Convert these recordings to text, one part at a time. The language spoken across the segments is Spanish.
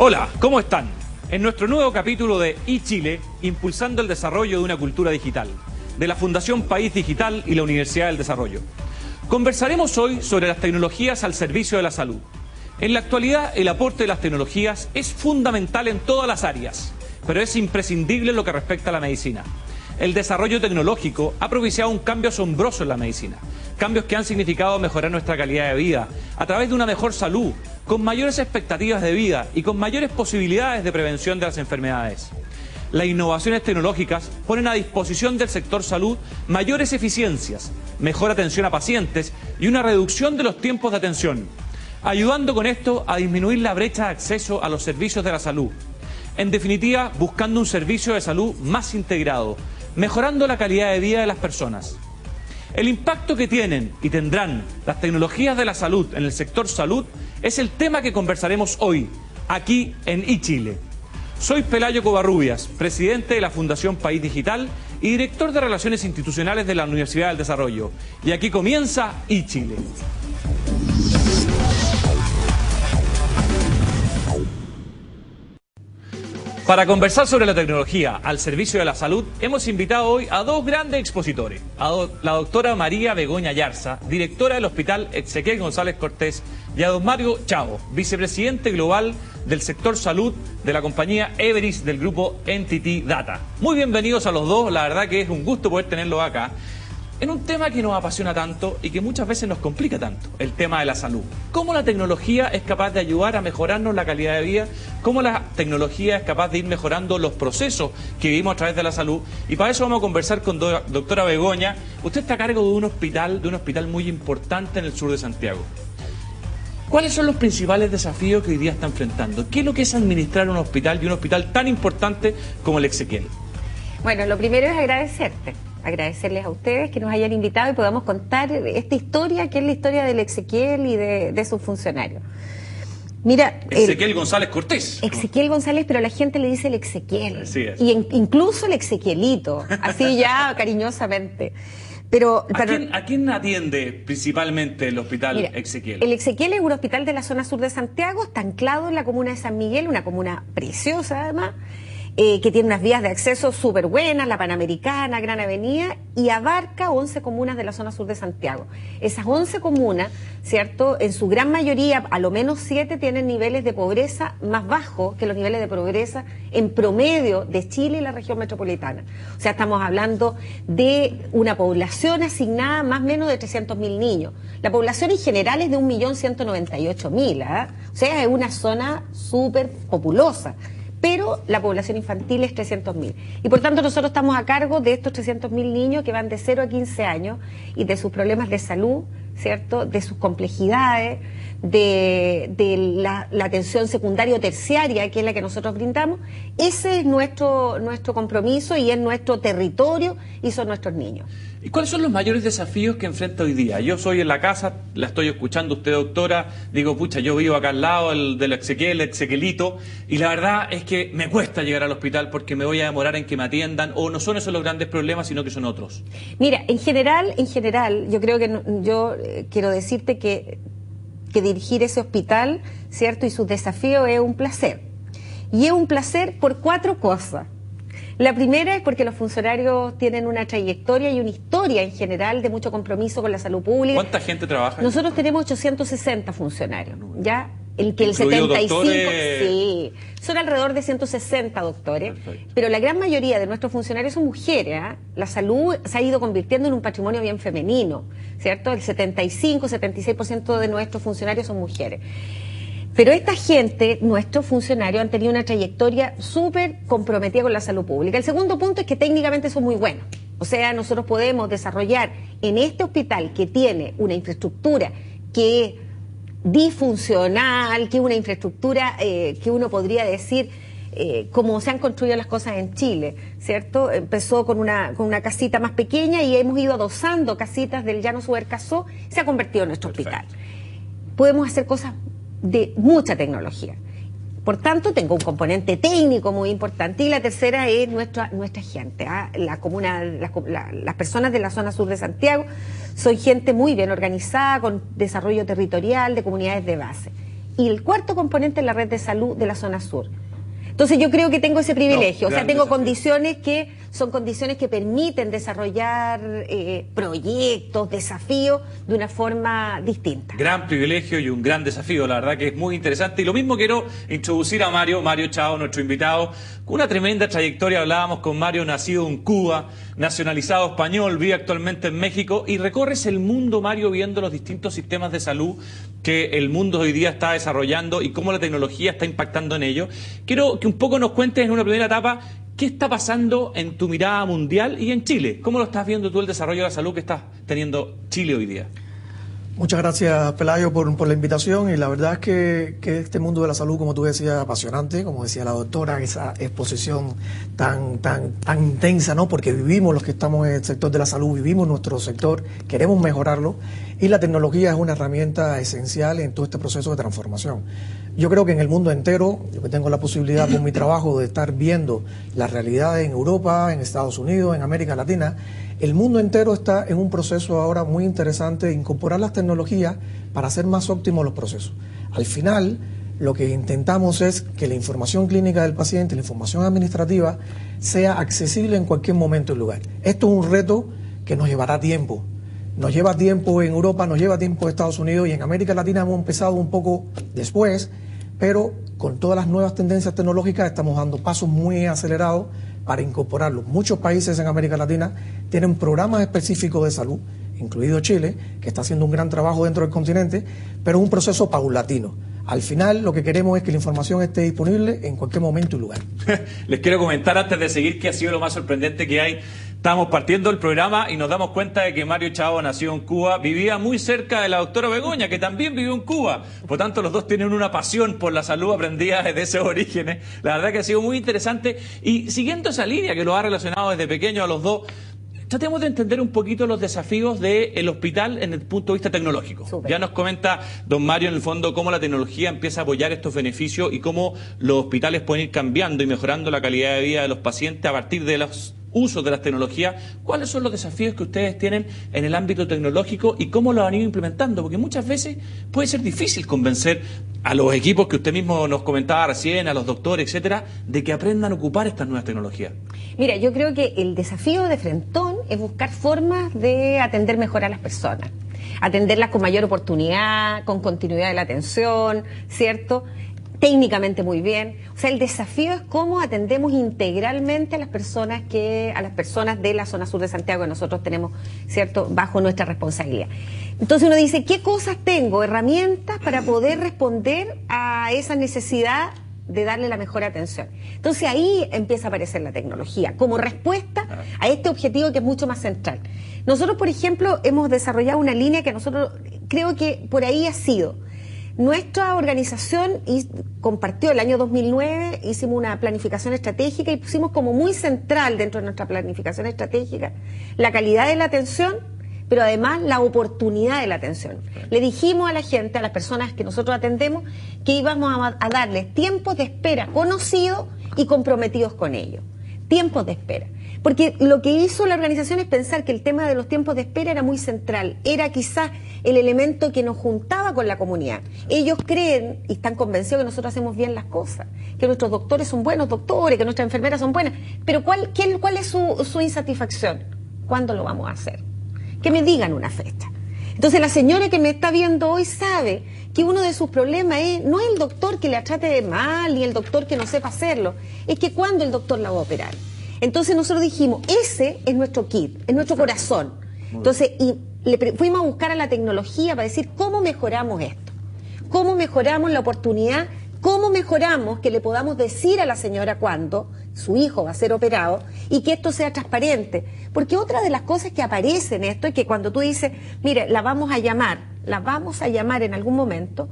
Hola, ¿cómo están? En nuestro nuevo capítulo de iChile, impulsando el desarrollo de una cultura digital, de la Fundación País Digital y la Universidad del Desarrollo. Conversaremos hoy sobre las tecnologías al servicio de la salud. En la actualidad, el aporte de las tecnologías es fundamental en todas las áreas, pero es imprescindible en lo que respecta a la medicina. El desarrollo tecnológico ha propiciado un cambio asombroso en la medicina, cambios que han significado mejorar nuestra calidad de vida a través de una mejor salud, con mayores expectativas de vida y con mayores posibilidades de prevención de las enfermedades. Las innovaciones tecnológicas ponen a disposición del sector salud mayores eficiencias, mejor atención a pacientes y una reducción de los tiempos de atención, ayudando con esto a disminuir la brecha de acceso a los servicios de la salud. En definitiva, buscando un servicio de salud más integrado, mejorando la calidad de vida de las personas. El impacto que tienen y tendrán las tecnologías de la salud en el sector salud es el tema que conversaremos hoy, aquí en iChile. Soy Pelayo Covarrubias, presidente de la Fundación País Digital y director de Relaciones Institucionales de la Universidad del Desarrollo. Y aquí comienza iChile. Para conversar sobre la tecnología al servicio de la salud, hemos invitado hoy a dos grandes expositores. A la doctora María Begoña Yarza, directora del Hospital Ezequiel González Cortés, y a don Mario Chavo, vicepresidente global del sector salud de la compañía Everis del grupo Entity Data. Muy bienvenidos a los dos, la verdad que es un gusto poder tenerlos acá. En un tema que nos apasiona tanto y que muchas veces nos complica tanto, el tema de la salud. ¿Cómo la tecnología es capaz de ayudar a mejorarnos la calidad de vida? ¿Cómo la tecnología es capaz de ir mejorando los procesos que vivimos a través de la salud? Y para eso vamos a conversar con do- doctora Begoña. Usted está a cargo de un hospital, de un hospital muy importante en el sur de Santiago. ¿Cuáles son los principales desafíos que hoy día está enfrentando? ¿Qué es lo que es administrar un hospital y un hospital tan importante como el Ezequiel? Bueno, lo primero es agradecerte, agradecerles a ustedes que nos hayan invitado y podamos contar esta historia, que es la historia del Ezequiel y de, de sus funcionarios. Mira, el- Ezequiel González Cortés. Ezequiel González, pero la gente le dice el Ezequiel. Así es. Y en- incluso el Ezequielito, así ya cariñosamente. Pero, ¿A pero- quién, a quién atiende principalmente el hospital Mira, Ezequiel? El Ezequiel es un hospital de la zona sur de Santiago, está anclado en la comuna de San Miguel, una comuna preciosa además, eh, que tiene unas vías de acceso súper buenas, la Panamericana, Gran Avenida, y abarca 11 comunas de la zona sur de Santiago. Esas 11 comunas, ¿cierto? En su gran mayoría, a lo menos 7 tienen niveles de pobreza más bajos que los niveles de pobreza en promedio de Chile y la región metropolitana. O sea, estamos hablando de una población asignada más o menos de 300.000 niños. La población en general es de 1.198.000, ¿ah? O sea, es una zona súper populosa. Pero la población infantil es 300.000. Y por tanto nosotros estamos a cargo de estos 300.000 niños que van de 0 a 15 años y de sus problemas de salud, ¿cierto? De sus complejidades, de, la, la atención secundaria o terciaria, que es la que nosotros brindamos. Ese es nuestro, nuestro compromiso y es nuestro territorio y son nuestros niños. ¿Y cuáles son los mayores desafíos que enfrenta hoy día? Yo soy en la casa, la estoy escuchando usted, doctora, digo, pucha, yo vivo acá al lado del, del Ezequiel, Ezequielito, y la verdad es que me cuesta llegar al hospital porque me voy a demorar en que me atiendan, o no son esos los grandes problemas, sino que son otros. Mira, en general, en general, yo creo que yo eh, quiero decirte que, que dirigir ese hospital, ¿cierto? Y sus desafíos es un placer. Y es un placer por cuatro cosas. La primera es porque los funcionarios tienen una trayectoria y una historia en general de mucho compromiso con la salud pública. ¿Cuánta gente trabaja? Nosotros tenemos 860 funcionarios, ¿ya? El que el Incluido 75, doctores. sí, son alrededor de 160 doctores, Perfecto. pero la gran mayoría de nuestros funcionarios son mujeres. ¿ah? La salud se ha ido convirtiendo en un patrimonio bien femenino, ¿cierto? El 75, 76% de nuestros funcionarios son mujeres. Pero esta gente, nuestros funcionarios, han tenido una trayectoria súper comprometida con la salud pública. El segundo punto es que técnicamente son muy buenos. O sea, nosotros podemos desarrollar en este hospital que tiene una infraestructura que es disfuncional, que es una infraestructura eh, que uno podría decir eh, como se han construido las cosas en Chile, ¿cierto? Empezó con una, con una casita más pequeña y hemos ido adosando casitas del llano Subercasó, se ha convertido en nuestro Perfecto. hospital podemos hacer cosas de mucha tecnología. Por tanto, tengo un componente técnico muy importante y la tercera es nuestra, nuestra gente. ¿ah? La comuna, la co- la- las personas de la zona sur de Santiago son gente muy bien organizada, con desarrollo territorial, de comunidades de base. y el cuarto componente es la red de salud de la zona sur. Entonces yo creo que tengo ese privilegio, o sea, tengo condiciones que son condiciones que permiten desarrollar eh, proyectos, desafíos de una forma distinta. Gran privilegio y un gran desafío, la verdad que es muy interesante. Y lo mismo quiero introducir a Mario, Mario Chao, nuestro invitado, con una tremenda trayectoria. Hablábamos con Mario, nacido en Cuba, nacionalizado español, vive actualmente en México y recorres el mundo, Mario, viendo los distintos sistemas de salud que el mundo hoy día está desarrollando y cómo la tecnología está impactando en ello. Quiero que un poco nos cuentes en una primera etapa qué está pasando en tu mirada mundial y en Chile. ¿Cómo lo estás viendo tú el desarrollo de la salud que está teniendo Chile hoy día? Muchas gracias, Pelayo, por, la invitación. Y la verdad es que, este mundo de la salud, como tú decías, apasionante, como decía la doctora, esa exposición tan, tan, tan intensa, ¿no? Porque vivimos los que estamos en el sector de la salud, vivimos nuestro sector, queremos mejorarlo. Y la tecnología es una herramienta esencial en todo este proceso de transformación. Yo creo que en el mundo entero, yo que tengo la posibilidad con mi trabajo de estar viendo la realidad en Europa, en Estados Unidos, en América Latina, el mundo entero está en un proceso ahora muy interesante de incorporar las tecnologías para hacer más óptimos los procesos. Al final, lo que intentamos es que la información clínica del paciente, la información administrativa, sea accesible en cualquier momento y lugar. Esto es un reto que nos llevará tiempo. Nos lleva tiempo en Europa, nos lleva tiempo en Estados Unidos y en América Latina hemos empezado un poco después, pero con todas las nuevas tendencias tecnológicas estamos dando pasos muy acelerados para incorporarlo. Muchos países en América Latina tienen programas específicos de salud, incluido Chile, que está haciendo un gran trabajo dentro del continente, pero es un proceso paulatino. Al final lo que queremos es que la información esté disponible en cualquier momento y lugar. Les quiero comentar antes de seguir que ha sido lo más sorprendente que hay. Estamos partiendo el programa y nos damos cuenta de que Mario Chavo nació en Cuba, vivía muy cerca de la doctora Begoña, que también vivió en Cuba. Por tanto, los dos tienen una pasión por la salud aprendida desde esos orígenes. La verdad que ha sido muy interesante. Y siguiendo esa línea que lo ha relacionado desde pequeño a los dos, tratemos de entender un poquito los desafíos del hospital en el punto de vista tecnológico. Ya nos comenta don Mario en el fondo cómo la tecnología empieza a apoyar estos beneficios y cómo los hospitales pueden ir cambiando y mejorando la calidad de vida de los pacientes a partir de los uso de las tecnologías, ¿cuáles son los desafíos que ustedes tienen en el ámbito tecnológico y cómo lo han ido implementando? Porque muchas veces puede ser difícil convencer a los equipos que usted mismo nos comentaba recién, a los doctores, etcétera, de que aprendan a ocupar estas nuevas tecnologías. Mira, yo creo que el desafío de Frentón es buscar formas de atender mejor a las personas atenderlas con mayor oportunidad, con continuidad de la atención, ¿cierto? Técnicamente muy bien. O sea, el desafío es cómo atendemos integralmente a las personas que, a las personas de la zona sur de Santiago que nosotros tenemos, ¿cierto?, bajo nuestra responsabilidad. Entonces uno dice, ¿qué cosas tengo? Herramientas para poder responder a esa necesidad de darle la mejor atención. Entonces ahí empieza a aparecer la tecnología como respuesta a este objetivo que es mucho más central. Nosotros, por ejemplo, hemos desarrollado una línea que nosotros creo que por ahí ha sido nuestra organización compartió el año 2009, hicimos una planificación estratégica y pusimos como muy central dentro de nuestra planificación estratégica la calidad de la atención, pero además la oportunidad de la atención. Le dijimos a la gente, a las personas que nosotros atendemos, que íbamos a, darles tiempos de espera conocidos y comprometidos con ellos. Tiempos de espera. Porque lo que hizo la organización es pensar que el tema de los tiempos de espera era muy central, era quizás el elemento que nos juntaba con la comunidad. Ellos creen y están convencidos que nosotros hacemos bien las cosas, que nuestros doctores son buenos doctores, que nuestras enfermeras son buenas, pero ¿cuál, cuál es su, insatisfacción? ¿Cuándo lo vamos a hacer? Que me digan una fecha. Entonces la señora que me está viendo hoy sabe que uno de sus problemas es no es el doctor que la trate mal ni el doctor que no sepa hacerlo, es que cuando el doctor la va a operar. Entonces nosotros dijimos, ese es nuestro kit, es nuestro corazón. Entonces, y le fuimos a buscar a la tecnología para decir cómo mejoramos esto, cómo mejoramos la oportunidad, cómo mejoramos que le podamos decir a la señora cuándo su hijo va a ser operado y que esto sea transparente. Porque otra de las cosas que aparece en esto es que cuando tú dices, mire, la vamos a llamar, la vamos a llamar en algún momento,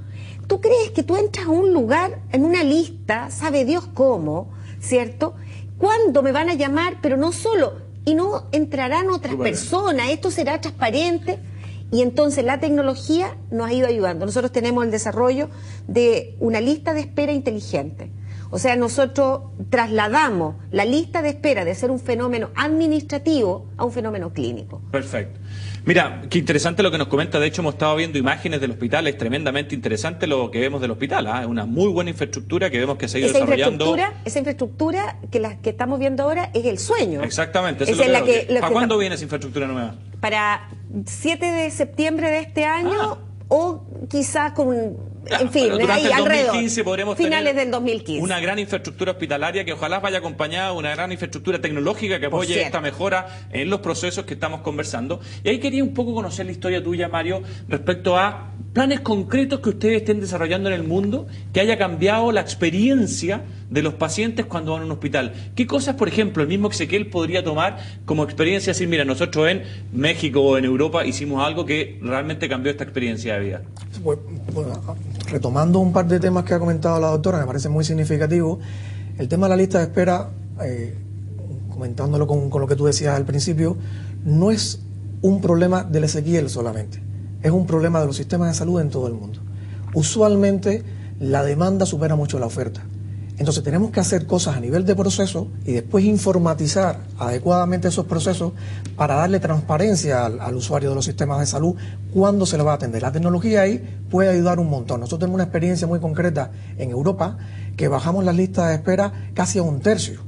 tú crees que tú entras a un lugar en una lista, sabe Dios cómo, ¿cierto? ¿Cuándo me van a llamar? Pero no solo, y no entrarán otras personas, esto será transparente. Y entonces la tecnología nos ha ido ayudando. Nosotros tenemos el desarrollo de una lista de espera inteligente. O sea, nosotros trasladamos la lista de espera de ser un fenómeno administrativo a un fenómeno clínico. Perfecto. Mira, qué interesante lo que nos comenta. De hecho, hemos estado viendo imágenes del hospital. Es tremendamente interesante lo que vemos del hospital. ¿ah? Es una muy buena infraestructura que vemos que se ha ido esa desarrollando. Infraestructura, esa infraestructura que la que estamos viendo ahora es el sueño. Exactamente. Eso es la que, ¿Para cuándo viene esa infraestructura nueva? Para 7 de septiembre de este año ah. o quizás con en fin, ahí el 2015 podremos finales del 2015. una gran infraestructura hospitalaria que ojalá vaya acompañada de una gran infraestructura tecnológica que apoye esta mejora en los procesos que estamos conversando. Y ahí quería un poco conocer la historia tuya, Mario, respecto a planes concretos que ustedes estén desarrollando en el mundo que haya cambiado la experiencia de los pacientes cuando van a un hospital. ¿Qué cosas, por ejemplo, el mismo Ezequiel podría tomar como experiencia? Decir, mira, nosotros en México o en Europa hicimos algo que realmente cambió esta experiencia de vida. Pues, retomando un par de temas que ha comentado la doctora, me parece muy significativo. El tema de la lista de espera, eh, comentándolo con, con, lo que tú decías al principio, no es un problema del Ezequiel solamente, es un problema de los sistemas de salud en todo el mundo. Usualmente la demanda supera mucho la oferta. Entonces tenemos que hacer cosas a nivel de proceso y después informatizar adecuadamente esos procesos para darle transparencia al, usuario de los sistemas de salud cuando se le va a atender. La tecnología ahí puede ayudar un montón. Nosotros tenemos una experiencia muy concreta en Europa que bajamos las listas de espera casi a un tercio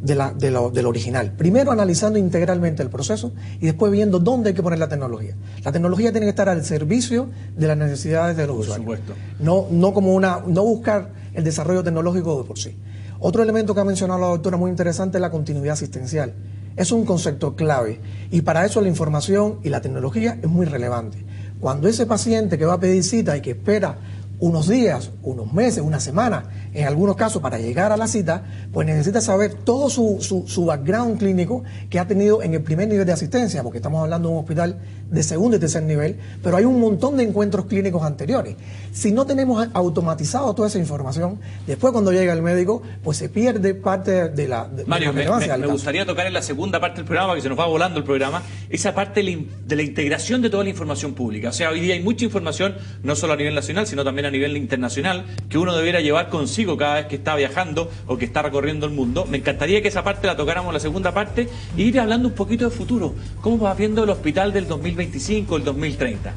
de, la, de, lo, del original. Primero analizando integralmente el proceso y después viendo dónde hay que poner la tecnología. La tecnología tiene que estar al servicio de las necesidades de los por usuarios. Supuesto. No, no como una, no buscar el desarrollo tecnológico de por sí. Otro elemento que ha mencionado la doctora muy interesante es la continuidad asistencial. Es un concepto clave y para eso la información y la tecnología es muy relevante. Cuando ese paciente que va a pedir cita y que espera unos días, unos meses, una semana, en algunos casos para llegar a la cita, pues necesita saber todo su, su, su, background clínico que ha tenido en el primer nivel de asistencia, porque estamos hablando de un hospital de segundo y tercer nivel, pero hay un montón de encuentros clínicos anteriores. Si no tenemos automatizado toda esa información, después cuando llega el médico, pues se pierde parte de la, de, Mario, me, me, gustaría tocar en la segunda parte del programa, que se nos va volando el programa, esa parte de la integración de toda la información pública. O sea, hoy día hay mucha información, no solo a nivel nacional, sino también a a nivel internacional que uno debiera llevar consigo cada vez que está viajando o que está recorriendo el mundo. Me encantaría que esa parte la tocáramos la segunda parte y ir hablando un poquito de futuro. ¿Cómo va viendo el hospital del 2025, el 2030?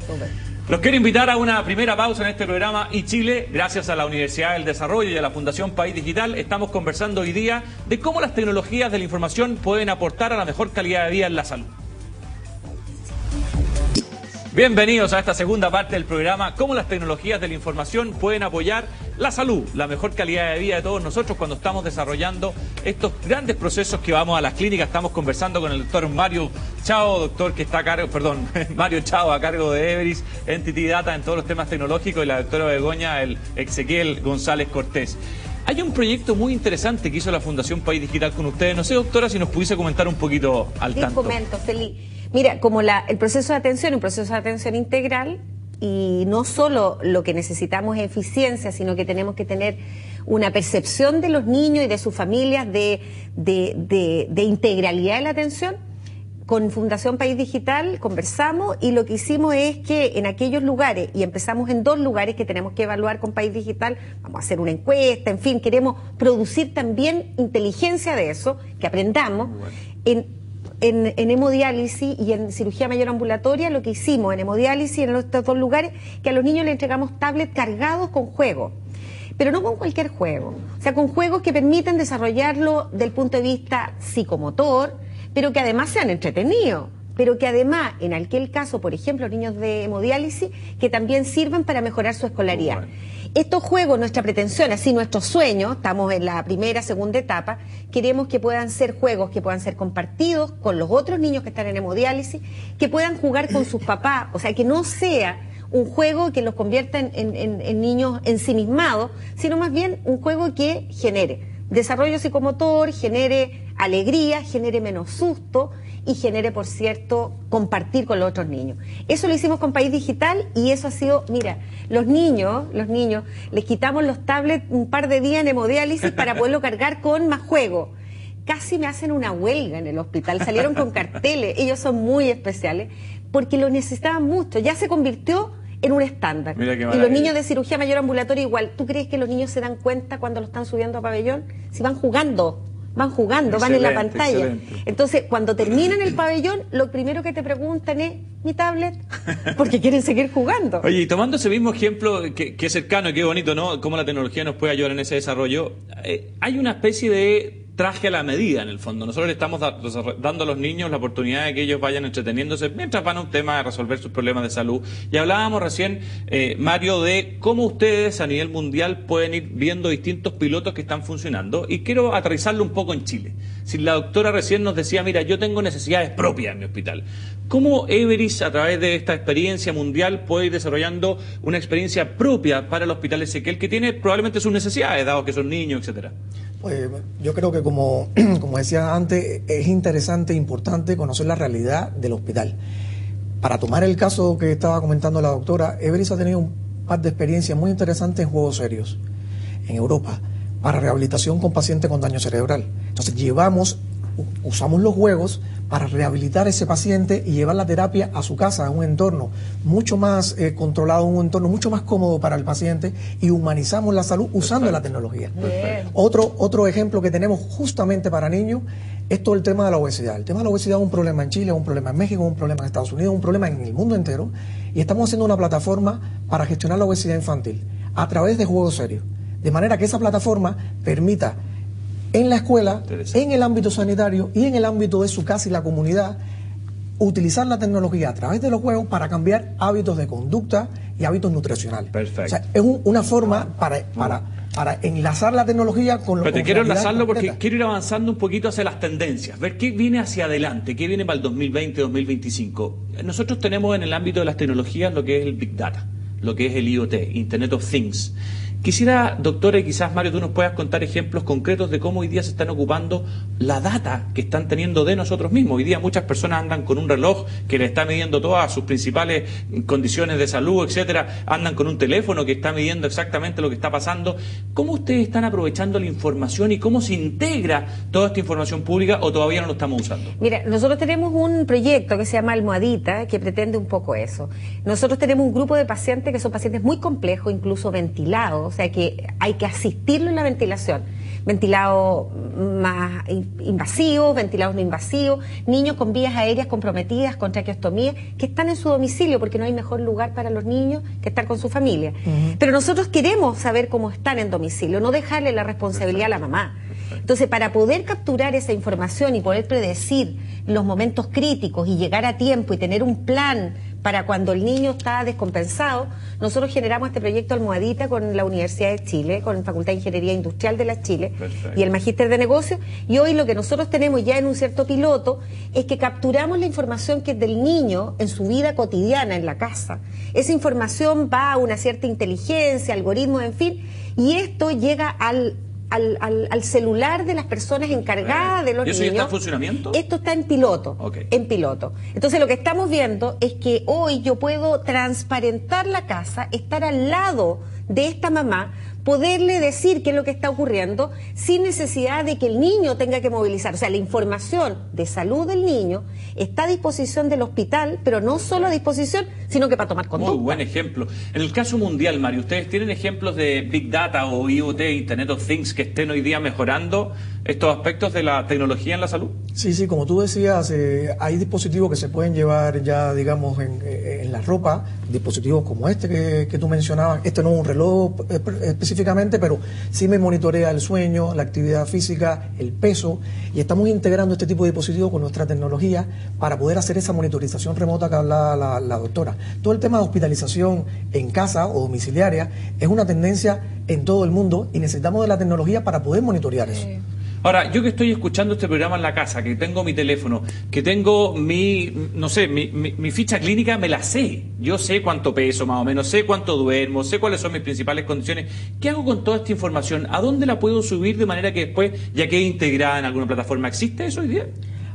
Los quiero invitar a una primera pausa en este programa y Chile, gracias a la Universidad del Desarrollo y a la Fundación País Digital, estamos conversando hoy día de cómo las tecnologías de la información pueden aportar a la mejor calidad de vida en la salud. Bienvenidos a esta segunda parte del programa, cómo las tecnologías de la información pueden apoyar la salud, la mejor calidad de vida de todos nosotros cuando estamos desarrollando estos grandes procesos que vamos a las clínicas. Estamos conversando con el doctor Mario Chao, doctor que está a cargo, perdón, Mario Chao a cargo de Everis, Entity Data en todos los temas tecnológicos y la doctora Begoña, el Ezequiel González Cortés. Hay un proyecto muy interesante que hizo la Fundación País Digital con ustedes. No sé, doctora, si nos pudiese comentar un poquito al tanto. comento, feliz. Mira, como la, el proceso de atención es un proceso de atención integral y no solo lo que necesitamos es eficiencia, sino que tenemos que tener una percepción de los niños y de sus familias de, de, de, integralidad de la atención. Con Fundación País Digital conversamos y lo que hicimos es que en aquellos lugares, y empezamos en dos lugares que tenemos que evaluar con País Digital, vamos a hacer una encuesta, en fin, queremos producir también inteligencia de eso, que aprendamos. En, hemodiálisis y en cirugía mayor ambulatoria, lo que hicimos en hemodiálisis en estos dos lugares, que a los niños les entregamos tablets cargados con juegos. Pero no con cualquier juego, o sea, con juegos que permiten desarrollarlo del punto de vista psicomotor, pero que además sean entretenidos pero que además, en aquel caso, por ejemplo, niños de hemodiálisis, que también sirvan para mejorar su escolaridad estos juegos, nuestra pretensión, así nuestro sueño, estamos en la primera, segunda etapa, queremos que puedan ser juegos que puedan ser compartidos con los otros niños que están en hemodiálisis, que puedan jugar con sus papás, o sea, que no sea un juego que los convierta en, en niños ensimismados, sino más bien un juego que genere desarrollo psicomotor, genere alegría, genere menos susto, y genere, por cierto, compartir con los otros niños. Eso lo hicimos con País Digital y eso ha sido, mira, los niños, los niños, les quitamos los tablets un par de días en hemodiálisis para poderlo cargar con más juego. Casi me hacen una huelga en el hospital, salieron con carteles, ellos son muy especiales porque lo necesitaban mucho. Ya se convirtió en un estándar. Mira qué y los niños de cirugía mayor ambulatoria igual. ¿Tú crees que los niños se dan cuenta cuando lo están subiendo a pabellón? Si van jugando, van jugando, van en la pantalla. excelente. Entonces, cuando terminan el pabellón, lo primero que te preguntan es, ¿mi tablet? Porque quieren seguir jugando. Oye, y tomando ese mismo ejemplo, que, que es cercano y qué bonito, ¿no? Cómo la tecnología nos puede ayudar en ese desarrollo. eh, hay una especie de traje a la medida, en el fondo. Nosotros le estamos dando a los niños la oportunidad de que ellos vayan entreteniéndose mientras van a un tema de resolver sus problemas de salud. Y hablábamos recién, eh, Mario, de cómo ustedes a nivel mundial pueden ir viendo distintos pilotos que están funcionando. Y quiero aterrizarlo un poco en Chile. Si la doctora recién nos decía, mira, yo tengo necesidades propias en mi hospital. ¿Cómo Everis, a través de esta experiencia mundial, puede ir desarrollando una experiencia propia para el Hospital Ezequiel que tiene probablemente sus necesidades, dado que son niños, etcétera? Pues yo creo que como, como decía antes, es interesante e importante conocer la realidad del hospital. Para tomar el caso que estaba comentando la doctora, Everis ha tenido un par de experiencias muy interesantes en juegos serios en Europa para rehabilitación con pacientes con daño cerebral. Entonces llevamos, usamos los juegos para rehabilitar a ese paciente y llevar la terapia a su casa, a un entorno mucho más eh, controlado, un entorno mucho más cómodo para el paciente y humanizamos la salud usando la tecnología. Otro, otro ejemplo que tenemos justamente para niños es todo el tema de la obesidad. El tema de la obesidad es un problema en Chile, es un problema en México, es un problema en Estados Unidos, es un problema en el mundo entero. Y estamos haciendo una plataforma para gestionar la obesidad infantil a través de juegos serios. De manera que esa plataforma permita en la escuela, en el ámbito sanitario y en el ámbito de su casa y la comunidad, utilizar la tecnología a través de los juegos para cambiar hábitos de conducta y hábitos nutricionales. Perfecto. O sea, es un- una forma para, para, para enlazar la tecnología con lo Pero te quiero enlazarlo porque quiero ir avanzando un poquito hacia las tendencias, ver qué viene hacia adelante, qué viene para el 2020-2025. Nosotros tenemos en el ámbito de las tecnologías lo que es el Big Data, lo que es el IoT, Internet of Things. Quisiera, doctora, y quizás Mario, tú nos puedas contar ejemplos concretos de cómo hoy día se están ocupando la data que están teniendo de nosotros mismos. Hoy día muchas personas andan con un reloj que le está midiendo todas sus principales condiciones de salud, etcétera, andan con un teléfono que está midiendo exactamente lo que está pasando. ¿Cómo ustedes están aprovechando la información y cómo se integra toda esta información pública o todavía no lo estamos usando? Mira, nosotros tenemos un proyecto que se llama Almohadita, que pretende un poco eso. Nosotros tenemos un grupo de pacientes que son pacientes muy complejos, incluso ventilados, sea que hay que asistirlo en la ventilación. Ventilados más in- invasivos, ventilados no invasivos, niños con vías aéreas comprometidas con traqueostomía, que están en su domicilio porque no hay mejor lugar para los niños que estar con su familia. Pero nosotros queremos saber cómo están en domicilio, no dejarle la responsabilidad a la mamá. Entonces, para poder capturar esa información y poder predecir los momentos críticos y llegar a tiempo y tener un plan para cuando el niño está descompensado, nosotros generamos este proyecto Almohadita con la Universidad de Chile, con la Facultad de Ingeniería Industrial de la Chile Perfecto. y el Magíster de Negocios. Y hoy lo que nosotros tenemos ya en un cierto piloto es que capturamos la información que es del niño en su vida cotidiana en la casa. Esa información va a una cierta inteligencia, algoritmos, en fin, y esto llega al, al, al- al celular de las personas encargadas de los ¿Y eso niños. está en funcionamiento? Esto está en piloto. En piloto. Entonces lo que estamos viendo es que hoy yo puedo transparentar la casa, estar al lado de esta mamá, poderle decir qué es lo que está ocurriendo sin necesidad de que el niño tenga que movilizar. O sea, la información de salud del niño está a disposición del hospital, pero no solo a disposición, sino que para tomar conducta. Muy buen ejemplo. En el caso mundial, Mario, ¿ustedes tienen ejemplos de Big Data o IoT, Internet of Things, que estén hoy día mejorando estos aspectos de la tecnología en la salud? Sí, sí, como tú decías, eh, hay dispositivos que se pueden llevar ya, digamos, en, eh, en la ropa, dispositivos como este que, que tú mencionabas. Este no es un reloj eh, específicamente, pero sí me monitorea el sueño, la actividad física, el peso, y estamos integrando este tipo de dispositivos con nuestra tecnología para poder hacer esa monitorización remota que hablaba la, la doctora. Todo el tema de hospitalización en casa o domiciliaria es una tendencia en todo el mundo y necesitamos de la tecnología para poder monitorear eso. Ahora, yo que estoy escuchando este programa en la casa, que tengo mi teléfono, que tengo mi, no sé, mi, ficha clínica, me la sé. Yo sé cuánto peso más o menos, sé cuánto duermo, sé cuáles son mis principales condiciones. ¿Qué hago con toda esta información? ¿A dónde la puedo subir de manera que después ya quede integrada en alguna plataforma? ¿Existe eso hoy día?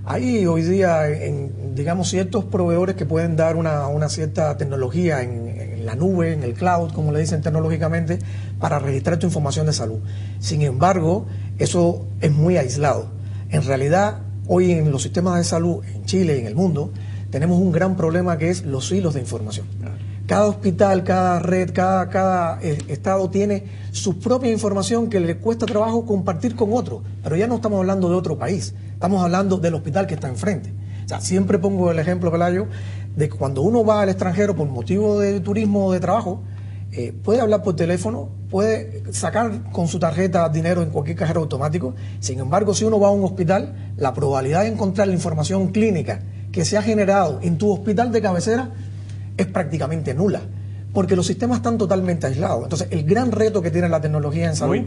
Hay hoy día, en, digamos, ciertos proveedores que pueden dar una, cierta tecnología en la nube, en el cloud, como le dicen tecnológicamente, para registrar tu información de salud. Sin embargo, eso es muy aislado. En realidad, hoy en los sistemas de salud, en Chile y en el mundo, tenemos un gran problema que es los hilos de información. cada hospital, cada red, cada, cada eh, estado tiene su propia información que le cuesta trabajo compartir con otro. Pero ya no estamos hablando de otro país, estamos hablando del hospital que está enfrente. O sea, siempre pongo el ejemplo, Pelayo, de que cuando uno va al extranjero por motivo de turismo o de trabajo, eh, puede hablar por teléfono, puede sacar con su tarjeta dinero en cualquier cajero automático. Sin embargo, si uno va a un hospital, la probabilidad de encontrar la información clínica que se ha generado en tu hospital de cabecera es prácticamente nula porque los sistemas están totalmente aislados. Entonces, el gran reto que tiene la tecnología en salud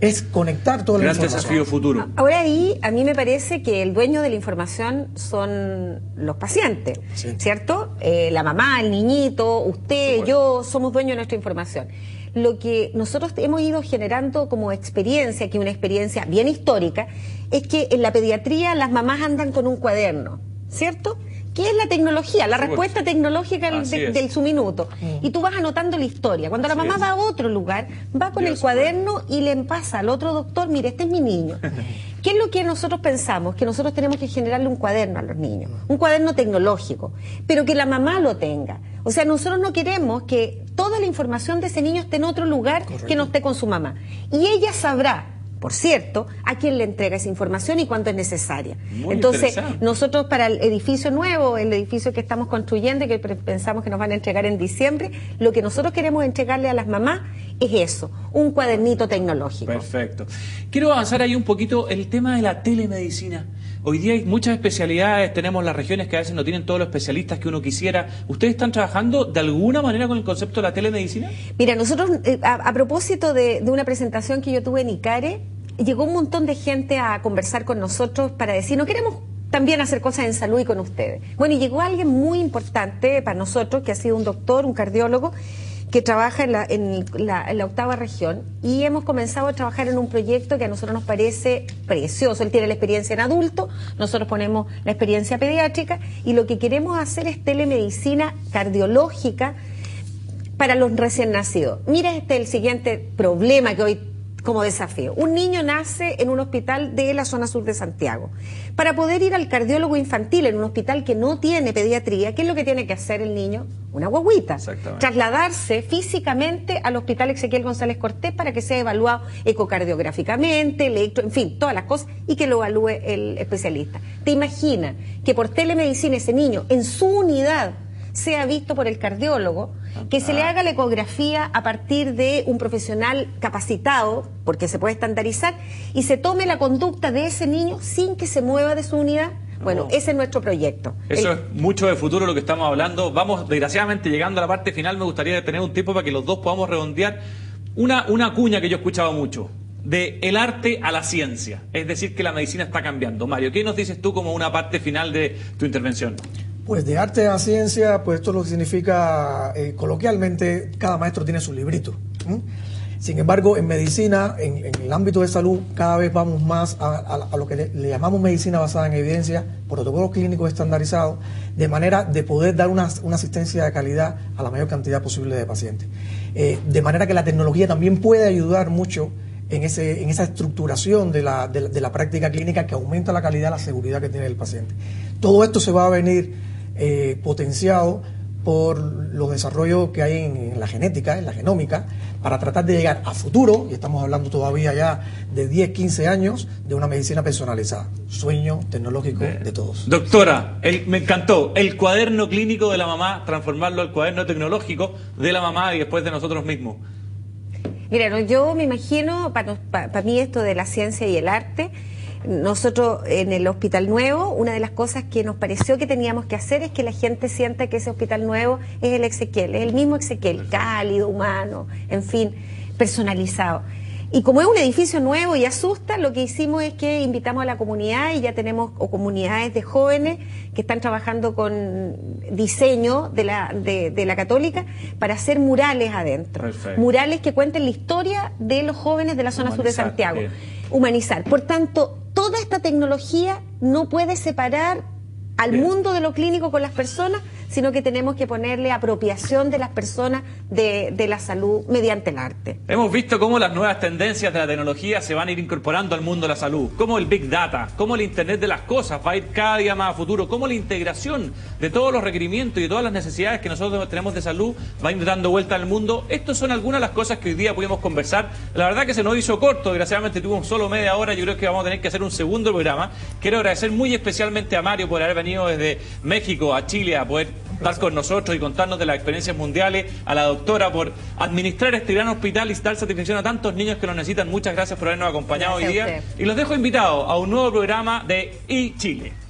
es conectar toda la gran desafío futuro. Ahora ahí, a mí me parece que el dueño de la información son los pacientes, ¿cierto? Eh, la mamá, el niñito, usted, yo, somos dueños de nuestra información. Lo que nosotros hemos ido generando como experiencia, que es una experiencia bien histórica, es que en la pediatría las mamás andan con un cuaderno, ¿cierto? ¿Qué es la tecnología? La respuesta tecnológica del, su minuto. Mm. Y tú vas anotando la historia. Cuando la mamá va a otro lugar, va con el cuaderno y le pasa al otro doctor, mire, este es mi niño. ¿Qué es lo que nosotros pensamos? Que nosotros tenemos que generarle un cuaderno a los niños, un cuaderno tecnológico, pero que la mamá lo tenga. O sea, nosotros no queremos que toda la información de ese niño esté en otro lugar que no esté con su mamá. Y ella sabrá por cierto, a quién le entrega esa información y cuánto es necesaria. Entonces, nosotros para el edificio nuevo, el edificio que estamos construyendo y que pensamos que nos van a entregar en diciembre, lo que nosotros queremos entregarle a las mamás es eso, un cuadernito tecnológico. Perfecto. Quiero avanzar ahí un poquito el tema de la telemedicina. Hoy día hay muchas especialidades, tenemos las regiones que a veces no tienen todos los especialistas que uno quisiera. ¿Ustedes están trabajando de alguna manera con el concepto de la telemedicina? Mira, nosotros, eh, a, propósito de, de, una presentación que yo tuve en ICARE, llegó un montón de gente a conversar con nosotros para decir, no queremos también hacer cosas en salud y con ustedes. Bueno, y llegó alguien muy importante para nosotros, que ha sido un doctor, un cardiólogo, que trabaja en la, en, la, octava región y hemos comenzado a trabajar en un proyecto que a nosotros nos parece precioso. Él tiene la experiencia en adulto, nosotros ponemos la experiencia pediátrica y lo que queremos hacer es telemedicina cardiológica para los recién nacidos. Mira este el siguiente problema que hoy como desafío. Un niño nace en un hospital de la zona sur de Santiago. Para poder ir al cardiólogo infantil en un hospital que no tiene pediatría, ¿qué es lo que tiene que hacer el niño? Una guaguita. Trasladarse físicamente al hospital Ezequiel González Cortés para que sea evaluado ecocardiográficamente, electro, en fin, todas las cosas y que lo evalúe el especialista. ¿Te imaginas que por telemedicina ese niño en su unidad sea visto por el cardiólogo, que se le haga la ecografía a partir de un profesional capacitado, porque se puede estandarizar, y se tome la conducta de ese niño sin que se mueva de su unidad. Bueno, ese es nuestro proyecto. Eso es mucho de futuro lo que estamos hablando. Vamos, desgraciadamente, llegando a la parte final, me gustaría tener un tiempo para que los dos podamos redondear una, una cuña que yo he escuchado mucho de el arte a la ciencia, es decir, que la medicina está cambiando. Mario, ¿qué nos dices tú como una parte final de tu intervención? Pues de arte a ciencia, pues esto lo que significa, eh, coloquialmente, cada maestro tiene su librito. Sin embargo, en medicina, en, el ámbito de salud, cada vez vamos más a, lo que le, llamamos medicina basada en evidencia, protocolos clínicos estandarizados, de manera de poder dar una, asistencia de calidad a la mayor cantidad posible de pacientes. Eh, de manera que la tecnología también puede ayudar mucho en, ese, en esa estructuración de la, de práctica clínica que aumenta la calidad, la seguridad que tiene el paciente. Todo esto se va a venir eh, potenciado por los desarrollos que hay en, la genética, en la genómica, para tratar de llegar a futuro, y estamos hablando todavía ya de 10, 15 años, de una medicina personalizada. Sueño tecnológico de todos. Doctora, me encantó el cuaderno clínico de la mamá, transformarlo al cuaderno tecnológico de la mamá y después de nosotros mismos. Mira, yo me imagino, para mí esto de la ciencia y el arte, nosotros en el Hospital Nuevo, una de las cosas que nos pareció que teníamos que hacer es que la gente sienta que ese Hospital Nuevo es el Ezequiel, es el mismo Ezequiel, cálido, humano, en fin, personalizado. Y como es un edificio nuevo y asusta, lo que hicimos es que invitamos a la comunidad y ya tenemos comunidades de jóvenes que están trabajando con diseño de la, de, la católica para hacer murales adentro. Murales que cuenten la historia de los jóvenes de la zona sur de Santiago. Humanizar. Por tanto, toda esta tecnología no puede separar al mundo de lo clínico con las personas sino que tenemos que ponerle apropiación de las personas de, de la salud mediante el arte. Hemos visto cómo las nuevas tendencias de la tecnología se van a ir incorporando al mundo de la salud, cómo el Big Data, cómo el Internet de las cosas va a ir cada día más a futuro, cómo la integración de todos los requerimientos y todas las necesidades que nosotros tenemos de salud va a ir dando vuelta al mundo. Estas son algunas de las cosas que hoy día pudimos conversar. La verdad que se nos hizo corto, desgraciadamente tuvimos solo media hora, yo creo que vamos a tener que hacer un segundo programa. Quiero agradecer muy especialmente a Mario por haber venido desde México a Chile a poder estar con nosotros y contarnos de las experiencias mundiales, a la doctora por administrar este gran hospital y dar satisfacción a tantos niños que lo necesitan. Muchas gracias por habernos acompañado hoy día. Y los dejo invitados a un nuevo programa de iChile.